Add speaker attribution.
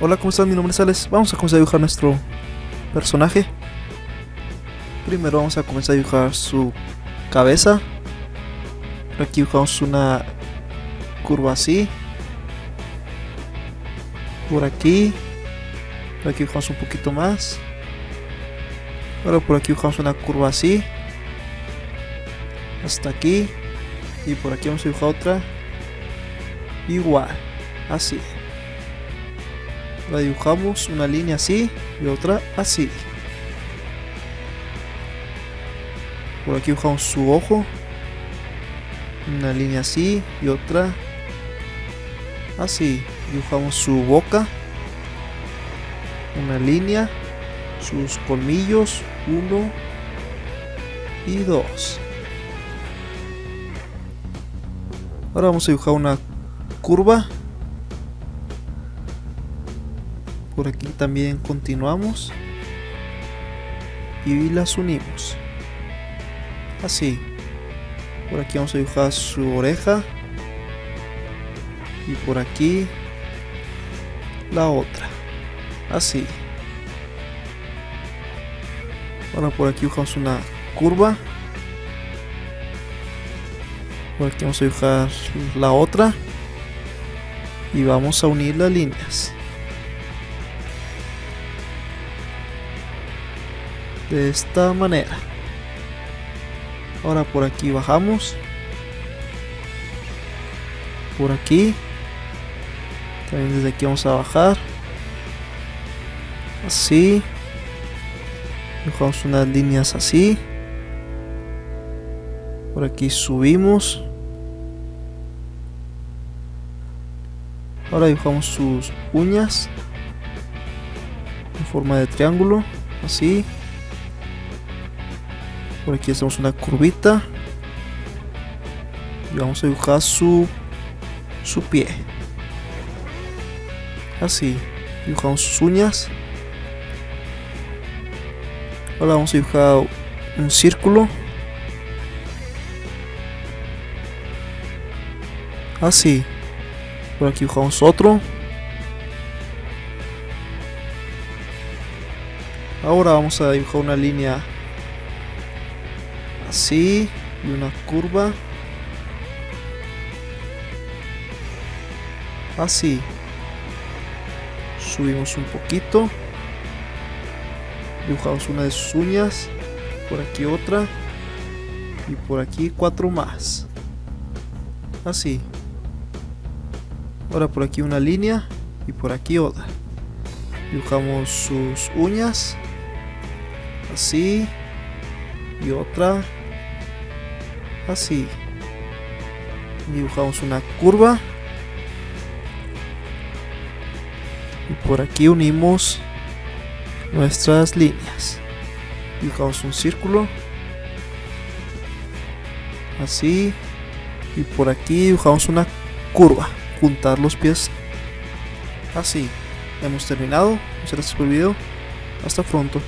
Speaker 1: Hola, ¿cómo están? Mi nombre es Alex. Vamos a comenzar a dibujar nuestro personaje. Primero vamos a comenzar a dibujar su cabeza. Por aquí dibujamos una curva así. Por aquí. Por aquí dibujamos un poquito más. Ahora por aquí dibujamos una curva así. Hasta aquí. Y por aquí vamos a dibujar otra. Igual. Así. La dibujamos una línea así y otra así. Por aquí dibujamos su ojo. Una línea así y otra así. Dibujamos su boca. Una línea. Sus colmillos. Uno y dos. Ahora vamos a dibujar una curva. Por aquí también continuamos. Y las unimos. Así. Por aquí vamos a dibujar su oreja. Y por aquí la otra. Así. Ahora por aquí dibujamos una curva. Por aquí vamos a dibujar la otra. Y vamos a unir las líneas. De esta manera. Ahora por aquí bajamos. Por aquí. También desde aquí vamos a bajar. Así. Dibujamos unas líneas así. Por aquí subimos. Ahora dibujamos sus uñas en forma de triángulo, así. Por aquí hacemos una curvita y vamos a dibujar su su pie. Así, dibujamos sus uñas. Ahora vamos a dibujar un círculo. Así. Por aquí dibujamos otro. Ahora vamos a dibujar una línea así y una curva así. Subimos un poquito. Dibujamos una de sus uñas. Por aquí otra. Y por aquí cuatro más. Así. Ahora por aquí una línea y por aquí otra. Dibujamos sus uñas. Así. Y otra. Así. Dibujamos una curva. Y por aquí unimos nuestras líneas. Dibujamos un círculo. Así. Y por aquí dibujamos una curva juntar los pies así hemos terminado muchas gracias por el hasta pronto